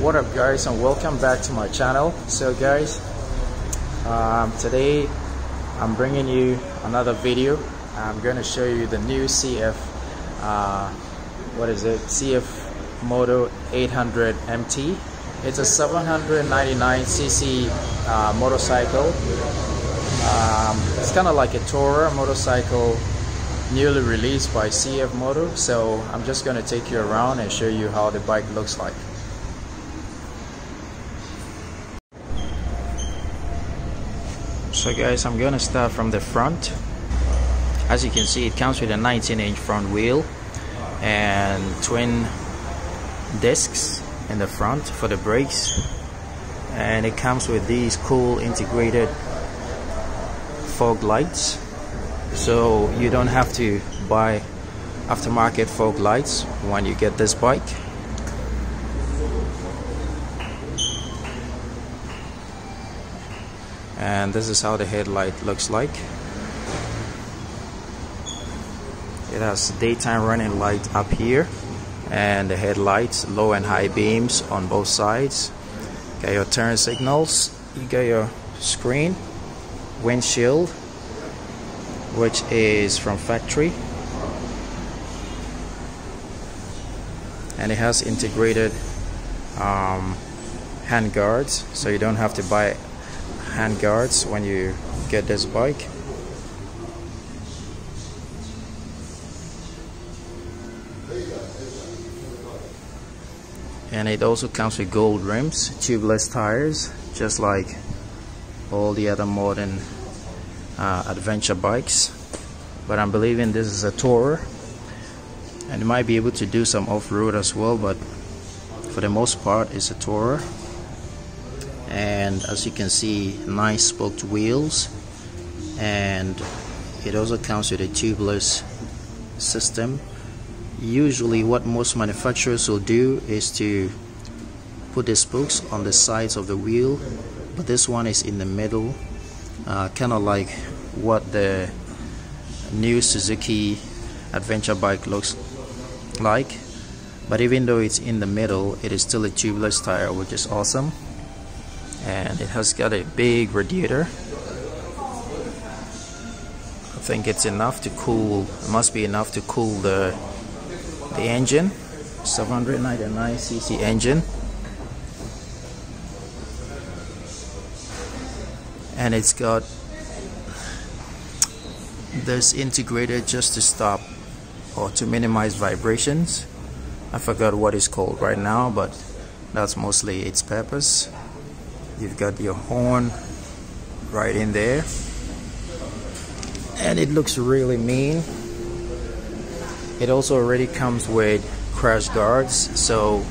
what up guys and welcome back to my channel. So guys um, today I'm bringing you another video. I'm going to show you the new CF uh, what is it? CF Moto 800 MT it's a 799cc uh, motorcycle. Um, it's kind of like a tourer motorcycle newly released by CF Moto. So I'm just going to take you around and show you how the bike looks like so guys I'm gonna start from the front. As you can see it comes with a 19 inch front wheel and twin discs in the front for the brakes. And it comes with these cool integrated fog lights. So you don't have to buy aftermarket fog lights when you get this bike and this is how the headlight looks like. It has daytime running light up here and the headlights low and high beams on both sides. Got your turn signals you got your screen windshield which is from factory. And it has integrated um, hand guards so you don't have to buy hand guards when you get this bike. And it also comes with gold rims tubeless tires just like all the other modern uh, adventure bikes. But I'm believing this is a tourer and you might be able to do some off-road as well but for the most part it's a tourer and as you can see nice spoked wheels. And it also comes with a tubeless system. Usually what most manufacturers will do is to put the spokes on the sides of the wheel but this one is in the middle uh, kind of like what the new Suzuki adventure bike looks like. But even though it's in the middle it is still a tubeless tire which is awesome and it has got a big radiator. I think it's enough to cool it must be enough to cool the the engine. 799cc engine. And it's got this integrated just to stop or to minimize vibrations. I forgot what it's called right now but that's mostly its purpose you've got your horn right in there. And it looks really mean. It also already comes with crash guards so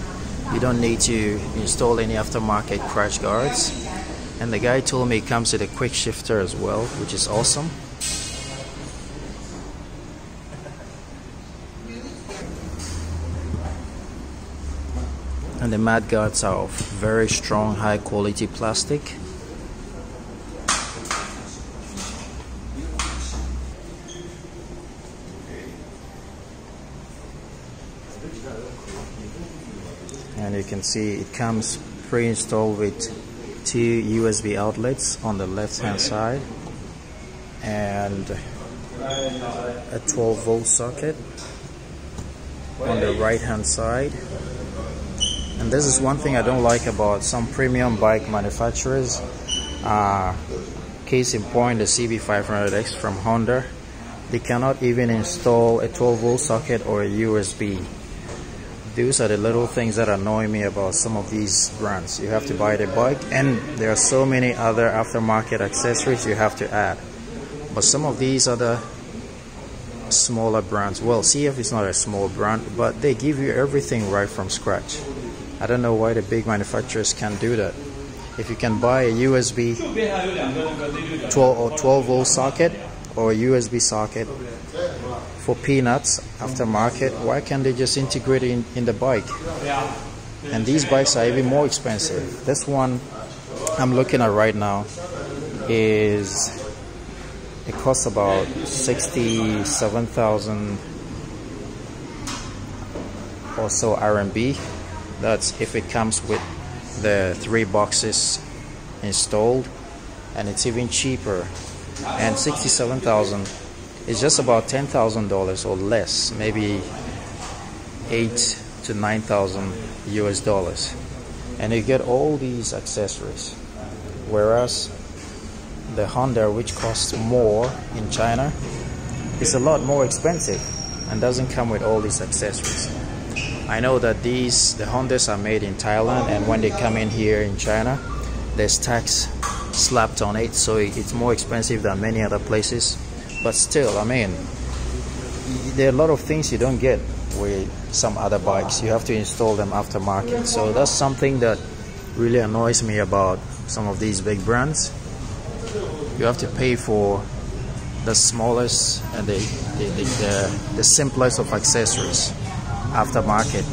you don't need to install any aftermarket crash guards. And the guy told me it comes with a quick shifter as well which is awesome and the mat guards are of very strong high quality plastic. And you can see it comes pre-installed with two USB outlets on the left hand side and a 12 volt socket on the right hand side and this is one thing I don't like about some premium bike manufacturers. Uh, case in point the CB500X from Honda. They cannot even install a 12 volt socket or a USB those are the little things that annoy me about some of these brands. You have to buy the bike and there are so many other aftermarket accessories you have to add. But some of these other smaller brands well CF is not a small brand but they give you everything right from scratch I don't know why the big manufacturers can't do that. If you can buy a USB 12 or 12 volt socket or a USB socket for peanuts aftermarket, why can't they just integrate it in, in the bike? And these bikes are even more expensive. This one I'm looking at right now is it costs about 67,000 or so RMB that's if it comes with the three boxes installed and it's even cheaper. And 67,000 is just about $10,000 or less maybe 8 to 9,000 US dollars. And you get all these accessories. Whereas the Honda which costs more in China is a lot more expensive and doesn't come with all these accessories I know that these the Hondas are made in Thailand and when they come in here in China there's tax slapped on it so it's more expensive than many other places. But still I mean there are a lot of things you don't get with some other bikes. You have to install them aftermarket. So that's something that really annoys me about some of these big brands. You have to pay for the smallest and the, the, the, the, simplest of accessories aftermarket.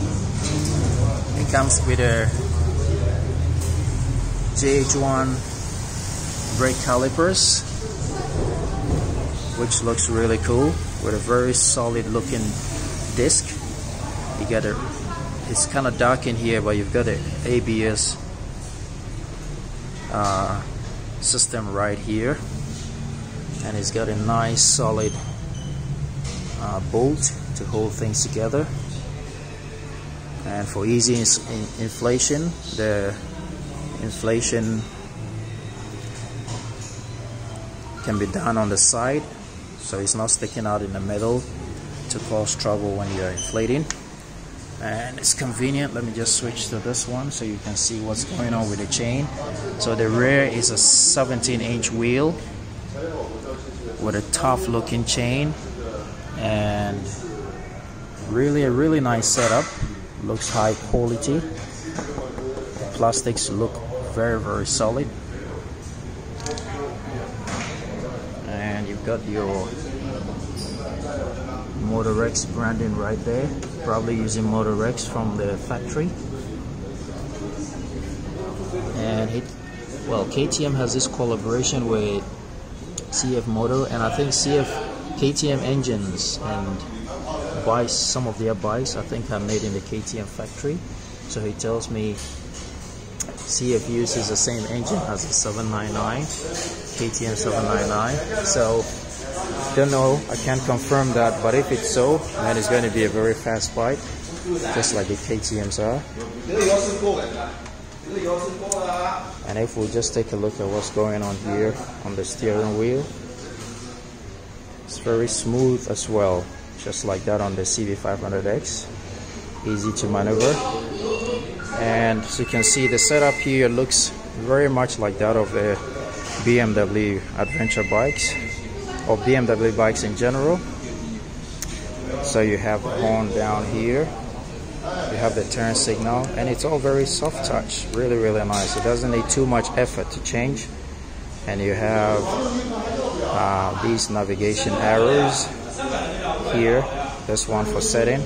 It comes with a JH1 brake calipers which looks really cool with a very solid looking disc. You got a it's kind of dark in here but you've got a ABS uh, system right here and it's got a nice solid uh, bolt to hold things together and for easy in inflation the inflation can be done on the side so it's not sticking out in the middle to cause trouble when you're inflating. And it's convenient. Let me just switch to this one so you can see what's going on with the chain. So the rear is a 17 inch wheel with a tough looking chain and really a really nice setup looks high quality. The plastics look very very solid. And you've got your Motorex branding right there. Probably using Motorex from the factory. And it well KTM has this collaboration with CF Moto and I think CF KTM engines and some of their bikes I think are made in the KTM factory. So he tells me CF uses the same engine as the 799, KTM 799. So don't know, I can't confirm that, but if it's so, then it's going to be a very fast bike, just like the KTMs are. And if we just take a look at what's going on here on the steering wheel, it's very smooth as well just like that on the CB500X easy to maneuver. And as you can see the setup here looks very much like that of the BMW adventure bikes or BMW bikes in general. So you have the horn down here. You have the turn signal and it's all very soft touch. Really really nice. It doesn't need too much effort to change. And you have uh, these navigation arrows here. This one for setting.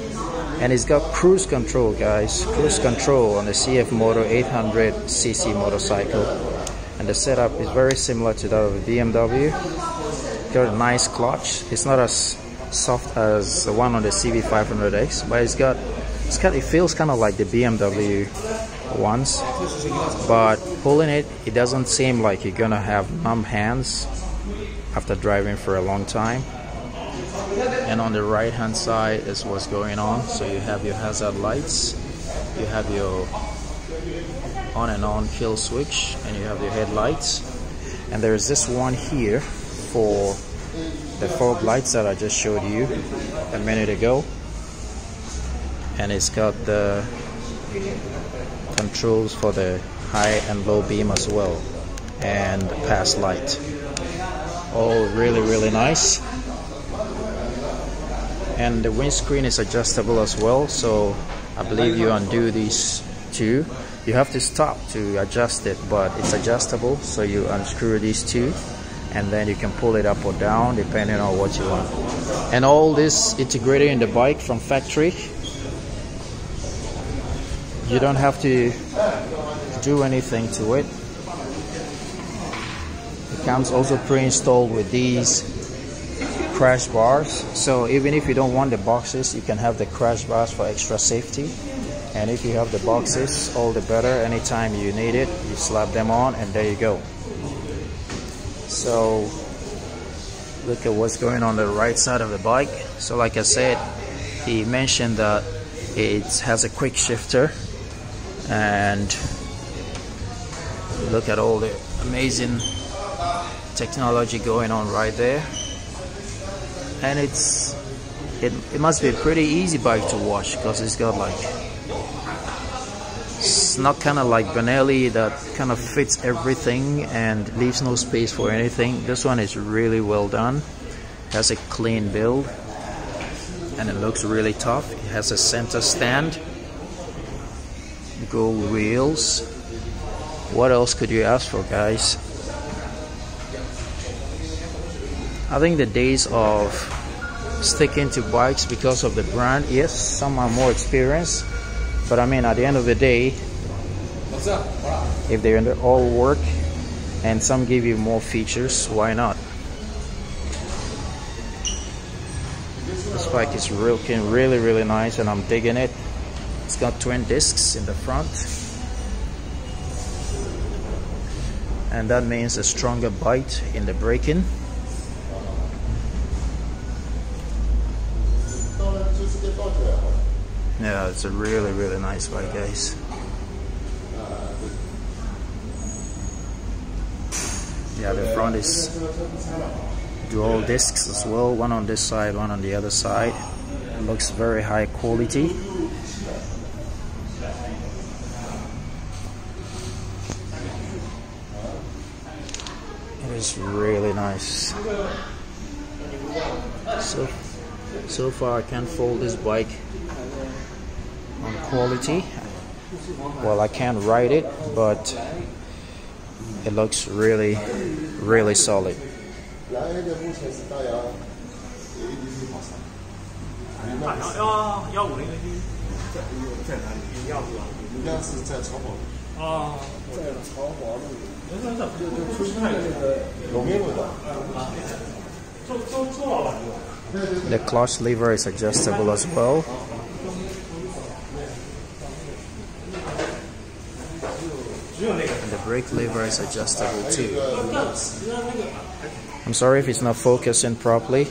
And it's got cruise control guys. Cruise control on the CF Moto 800cc motorcycle. And the setup is very similar to that of the BMW got a nice clutch. It's not as soft as the one on the CB500X but it's got it's of, it feels kind of like the BMW ones. But pulling it it doesn't seem like you're gonna have numb hands after driving for a long time and on the right hand side is what's going on. So you have your hazard lights you have your on and on kill switch and you have your headlights. And there's this one here for the fog lights that I just showed you a minute ago. And it's got the controls for the high and low beam as well and pass light. All really really nice and the windscreen is adjustable as well so I believe you undo these two. You have to stop to adjust it but it's adjustable so you unscrew these two and then you can pull it up or down depending on what you want. And all this integrated in the bike from factory you don't have to do anything to it. It comes also pre-installed with these crash bars. So even if you don't want the boxes you can have the crash bars for extra safety. And if you have the boxes all the better. Anytime you need it you slap them on and there you go. So look at what's going on the right side of the bike. So like I said he mentioned that it has a quick shifter. And look at all the amazing technology going on right there and it's it, it must be a pretty easy bike to wash because it's got like it's not kind of like Benelli that kind of fits everything and leaves no space for anything. This one is really well done. Has a clean build and it looks really tough. It has a center stand. Gold wheels. What else could you ask for guys? I think the days of sticking to bikes because of the brand, yes, some are more experienced, but I mean, at the end of the day, if they all work and some give you more features, why not? This bike is looking really, really nice and I'm digging it. It's got twin discs in the front. And that means a stronger bite in the braking. Yeah, it's a really, really nice bike, guys. Yeah, the front is dual discs as well, one on this side, one on the other side. Looks very high quality. It is really nice. So, so far I can't fold this bike on quality. Well, I can't write it, but it looks really, really solid. The clutch lever is adjustable as well. And the brake lever is adjustable too. I'm sorry if it's not focusing properly,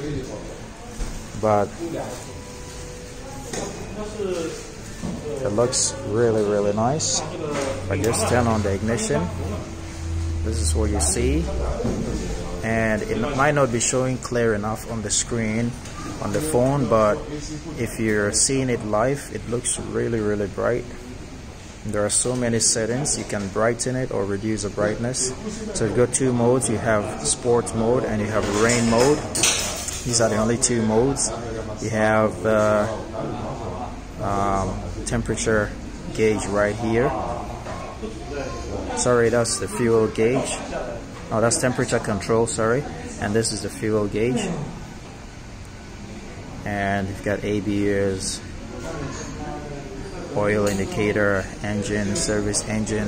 but it looks really, really nice. I just turn on the ignition, this is what you see. And it might not be showing clear enough on the screen on the phone, but if you're seeing it live, it looks really, really bright. There are so many settings. You can brighten it or reduce the brightness. So you've got two modes. You have sport mode and you have rain mode. These are the only two modes. You have the um, temperature gauge right here. Sorry, that's the fuel gauge. Oh, that's temperature control, sorry. And this is the fuel gauge. And you've got ABS, oil indicator, engine, service engine.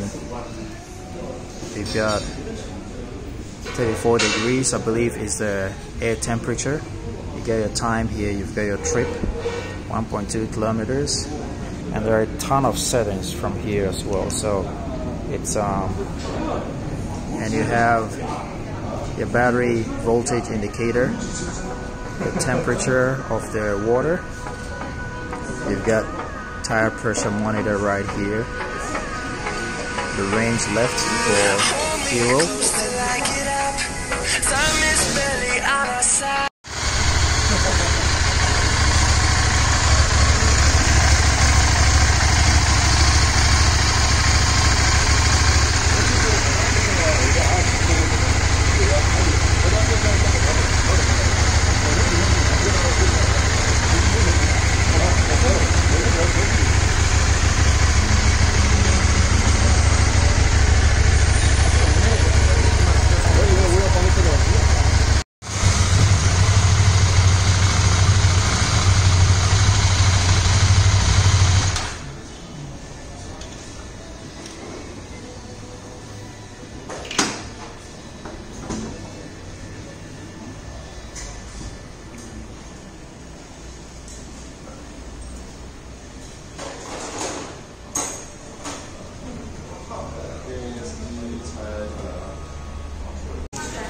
We've got 34 degrees, I believe, is the air temperature. You get your time here, you've got your trip, 1.2 kilometers. And there are a ton of settings from here as well. So it's, um, and you have your battery voltage indicator, the temperature of the water. You've got tire pressure monitor right here. The range left for fuel.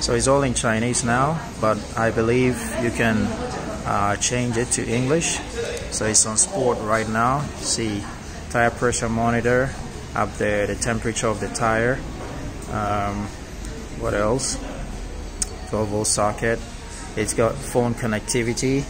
So it's all in Chinese now but I believe you can uh, change it to English. So it's on sport right now. See tire pressure monitor up there the temperature of the tire. Um, what else? 12 volt socket. It's got phone connectivity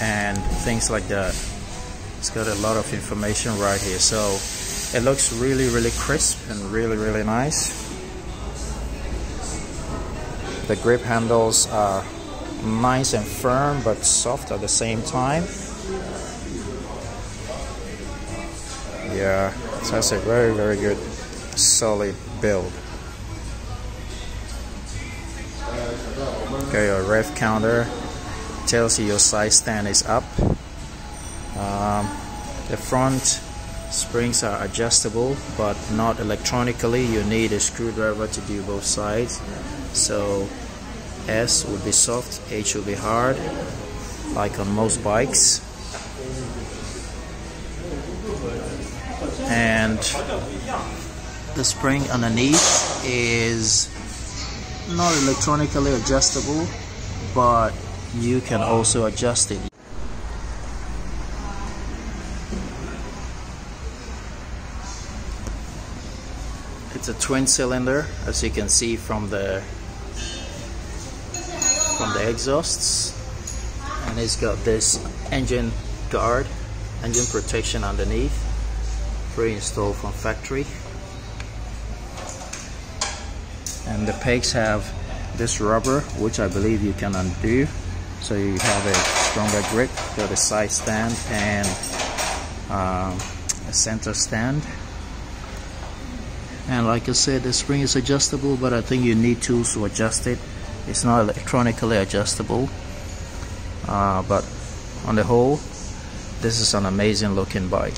and things like that. It's got a lot of information right here. So it looks really really crisp and really really nice. The grip handles are nice and firm but soft at the same time. Yeah it has a very very good solid build. Okay your rev counter tells you your side stand is up. Um, the front springs are adjustable but not electronically. You need a screwdriver to do both sides. So S would be soft, H would be hard, like on most bikes. And the spring underneath is not electronically adjustable but you can also adjust it. It's a twin cylinder as you can see from the from the exhausts. And it's got this engine guard engine protection underneath pre-installed from factory. And the pegs have this rubber which I believe you can undo so you have a stronger grip for the side stand and um, a center stand. And like I said the spring is adjustable but I think you need tools to adjust it. It's not electronically adjustable uh, but on the whole this is an amazing looking bike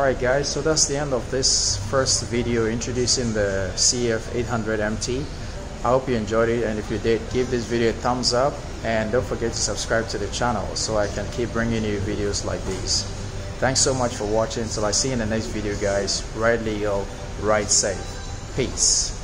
Alright guys, so that's the end of this first video introducing the CF 800MT. I hope you enjoyed it and if you did, give this video a thumbs up and don't forget to subscribe to the channel so I can keep bringing you videos like these. Thanks so much for watching. Until I see you in the next video guys, ride legal, ride safe. Peace.